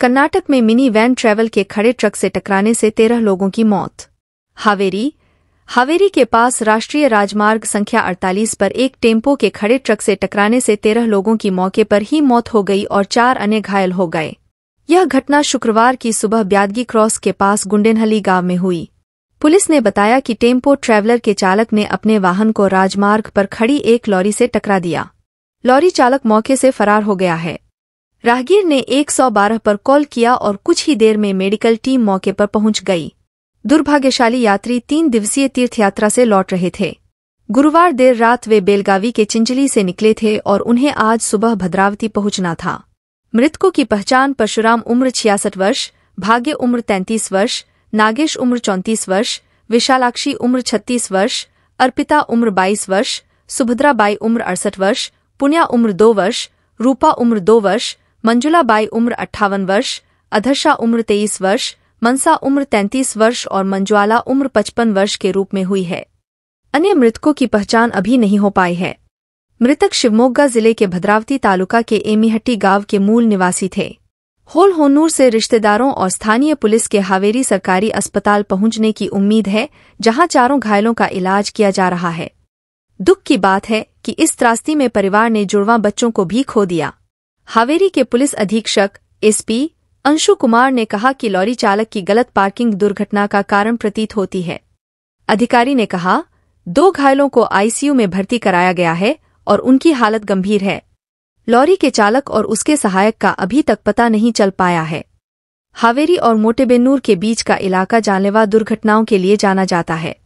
कर्नाटक में mini van travel के खड़े ट्रक से टकराने से तेरह लोगों की मौत। हावेरी। हावेरी के पास राष्ट्रीय राजमार्ग संख्या 48 पर एक टेंपो के खड़े ट्रक से टकराने से तेरह लोगों की मौके पर ही मौत हो गई और चार अन्य घायल हो गए। यह घटना शुक्रवार की सुबह ब्यादगी क्रॉस के पास गुंडेनहली गाँव में हुई। पुलिस ने बताया कि टेंपो ट्रैवलर के चालक ने अपने वाहन को राजमार्ग पर खड़ी एक लॉरी से टकरा दिया। लॉरी चालक मौके से फरार हो गया है। राहगीर ने 112 पर कॉल किया और कुछ ही देर में मेडिकल टीम मौके पर पहुँच गई। दुर्भाग्यशाली यात्री तीन दिवसीय तीर्थयात्रा से लौट रहे थे। गुरुवार देर रात वे बेलगावी के चिंचली से निकले थे और उन्हें आज सुबह भद्रावती पहुँचना था। मृतकों की पहचान परशुराम उम्र छियासठ वर्ष, भाग्य उम्र तैंतीस वर्ष, नागेश उम्र चौंतीस वर्ष, विशालाक्षी उम्र छत्तीस वर्ष, अर्पिता उम्र बाईस वर्ष सुभद्रा बाई उम्र अड़सठ वर्ष पुण्या उम्र दो वर्ष, रूपा उम्र दो वर्ष मंजुला बाई उम्र अट्ठावन वर्ष अधर्षा उम्र तेईस वर्ष, मनसा उम्र तैंतीस वर्ष और मंजुआला उम्र पचपन वर्ष के रूप में हुई है। अन्य मृतकों की पहचान अभी नहीं हो पाई है। मृतक शिवमोगा ज़िले के भद्रावती तालुका के एमीहट्टी गाँव के मूल निवासी थे। होल होनूर से रिश्तेदारों और स्थानीय पुलिस के हावेरी सरकारी अस्पताल पहुँचने की उम्मीद है, जहाँ चारों घायलों का इलाज किया जा रहा है। दुख की बात है कि इस त्रास्ती में परिवार ने जुड़वा बच्चों को भी खो दिया। हावेरी के पुलिस अधीक्षक, एसपी, अंशु कुमार ने कहा कि लॉरी चालक की गलत पार्किंग दुर्घटना का कारण प्रतीत होती है। अधिकारी ने कहा, दो घायलों को आईसीयू में भर्ती कराया गया है और उनकी हालत गंभीर है। लॉरी के चालक और उसके सहायक का अभी तक पता नहीं चल पाया है। हावेरी और मोटेबेन्नूर के बीच का इलाका जानलेवा दुर्घटनाओं के लिए जाना जाता है।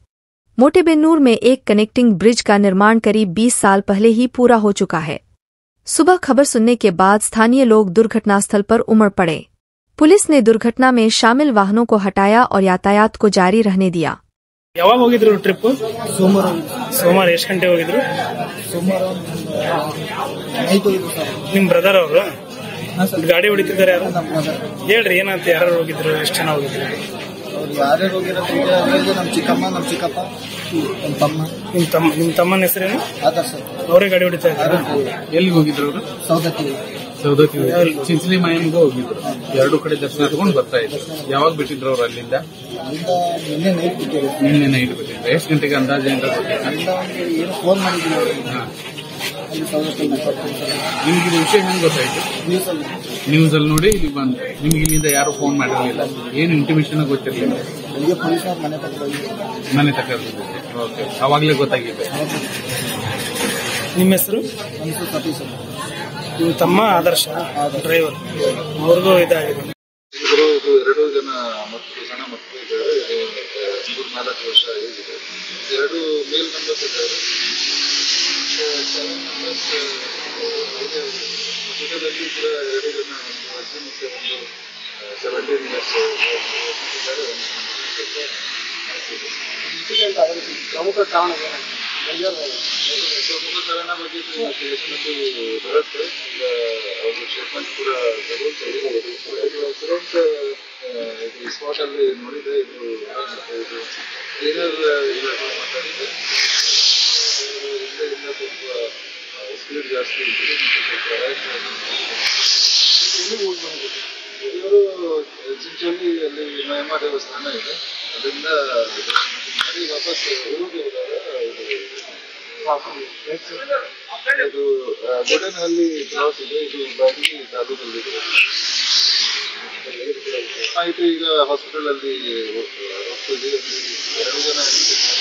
मोटेबेन्नूर में एक कनेक्टिंग ब्रिज का निर्माण करीब 20 साल पहले ही पूरा हो चुका है। सुबह खबर सुनने के बाद स्थानीय लोग दुर्घटनास्थल पर उमड़ पड़े पुलिस ने दुर्घटना में शामिल वाहनों को हटाया और यातायात को जारी रहने दिया ಯಾವಾಗ ಹೋಗಿದ್ರು ಟ್ರಿಪ್ ಸೋಮವಾರ ಸೋಮವಾರ ಎಷ್ಟು ಗಂಟೆ ಹೋಗಿದ್ರು ಸೋಮವಾರ ನೈಟ್ ಹೋಗಿದ್ದು ಸರ್ ನಿಮ್ ಬ್ರದರ್ ಅವರು ಹಾಂ ಸರ್ ಗಾಡಿ ಹೊಡಿತಿದ್ದಾರೆ ಯಾರು ನಮ್ಮ brother. ಹೇಳ್ರಿ ಏನಂತ ಯಾರು ಹೋಗಿದ್ರು ಎಷ್ಟು ಜನ ಹೋಗಿದ್ರು ಅವ್ರು ಯಾರ್ಯಾರು ಹೋಗಿರೋದು ನಮ್ಮ ಚಿಕ್ಕಮ್ಮ ನಮ್ಮ ಚಿಕ್ಕಪ್ಪ ನಮ್ಮ ತಮ್ಮ. ನಿಮ್ಮ ತಮ್ಮ ನಿಮ್ಮ ತಮ್ಮನ ಹೆಸರೇನು? ಆಧಾರ್ ಸರ್. ಅವರೇ ಗಾಡಿ ಹೊಡಿತಾ ಇದ್ದಾರೆ. ಎಲ್ಲಿಗೆ ಹೋಗಿದ್ರು ಅವರು? ಸೌದತ್ತಿ. ಸೌದತ್ತಿ ಚಿಂಚಲಿ ಮಾಯನಿಗೂ ಹೋಗಿದ್ರು. ಎರಡು ಕಡೆ ದರ್ಶನ ತಗೊಂಡು ಬರ್ತಾ ಇದ್ರು. ಯಾವಾಗ ಬಿಟ್ಟಿದ್ರು ಅವ್ರು ಅಲ್ಲಿಂದ? ನಿನ್ನೆ ನೈಟ್ ಬಿಟ್ಟಿದ್ರು. ನಿನ್ನೆ ನೈಟ್ ಬಿಟ್ಟಿದ್ರು. ಎಷ್ಟು ಗಂಟೆಗೆ ಅಂದಾಜು ಏನಾರ ಗೊತ್ತಿಲ್ಲ. ಏನು ಫೋನ್ ಮಾಡಿದ್ದೀನಿ ನಿಮ್ಗೆ ಇದು ವಿಷಯ ಹೆಂಗ್ ಗೊತ್ತಾಯ್ತು? ನ್ಯೂಸಲ್ಲಿ ನ್ಯೂಸ್ ಅಲ್ಲಿ ನೋಡಿ ಇಲ್ಲಿ ಬಂದು. ನಿಮ್ಗೆ ಇಲ್ಲಿಂದ ಯಾರು ಫೋನ್ ಮಾಡಿರಲಿಲ್ಲ. ಏನು ಇಂಟಿಮೇಷನ್ ಗೊತ್ತಿರಲಿಲ್ಲ. ಪೊಲೀಸ್ನವ್ರು ಮನೆ ತಕ್ಕ ಮನೆ ಓಕೆ ಅವಾಗ್ಲೇ ಗೊತ್ತಾಗಿದೆ. ನಿಮ್ಮ ಹೆಸರು? ನಿಮ್ಮ ಸತೀಶ್ ತಮ್ಮ ಆದರ್ಶ ಡ್ರೈವರ್ ಅವ್ರಿಗೂ ಇದಾಗಿದೆ. ಇಬ್ಬರು ಇದು ಎರಡು ಜನ ಮಕ್ಕಳು ಸಣ್ಣ ಮಕ್ಕಳು ಇದ್ದಾರೆ. ನಾಲ್ಕು ವರ್ಷ ಆಗಿದೆ ಎರಡು ಮೇಲ್ ಮೆಂಬರ್ಸ್ ಇದ್ದಾರೆ ಸೆವೆನ್ ಮೆಂಬರ್ಸ್ ಮಧ್ಯದಲ್ಲಿ ಕೂಡ ಎರಡು ಜನ ಒಂದು ಅಜ್ಜಿ ಮತ್ತೆ ಒಂದು ಸೆವೆಂಟೀನ್ ಇಯರ್ಸ್ ಇದ್ದಾರೆ. ಪ್ರಮುಖ ಕಾರಣ ಪ್ರಮುಖ ಕಾರಣ ಬಗ್ಗೆ ಬರುತ್ತೆ. ಈಗ ಅವ್ರ ಸ್ಟೇಟ್ಮೆಂಟ್ ಕೂಡ ತಗೊಂಡು ಇದು ಸ್ಪಾಟ್ ಅಲ್ಲಿ ನೋಡಿದ್ರೆ ಇದು ಇದು ಕ್ಲೀನರ್ ಮಾತಾಡಿದ್ರೆ ಹಿಂದೆಯಿಂದ ಸ್ವಲ್ಪ ಸ್ಪೀಡ್ ಜಾಸ್ತಿ ಮತ್ತು ಸ್ವಲ್ಪ ರ್ಯಾಶ್ ಇವರು ಚಿಂಚೋಳಿ ಅಲ್ಲಿ ಮಹಿಮಾ ದೇವಸ್ಥಾನ ಇದೆ ಅದರಿಂದ ಮಾಡಿ ವಾಪಸ್ ಊರಿಗೆ ಹೋದಾಗ ಇದು ಇದು ಗೋಡನಹಳ್ಳಿ ಕ್ರಾಸ್ ಇದೆ ಇದು ಬಾಗಿ ತಾಲೂಕಲ್ಲಿದೆ ಆಯ್ತು ಈಗ ಹಾಸ್ಪಿಟಲ್ ಅಲ್ಲಿ ಎರಡು ಜನ ಇಂಜೆಕ್ಷನ್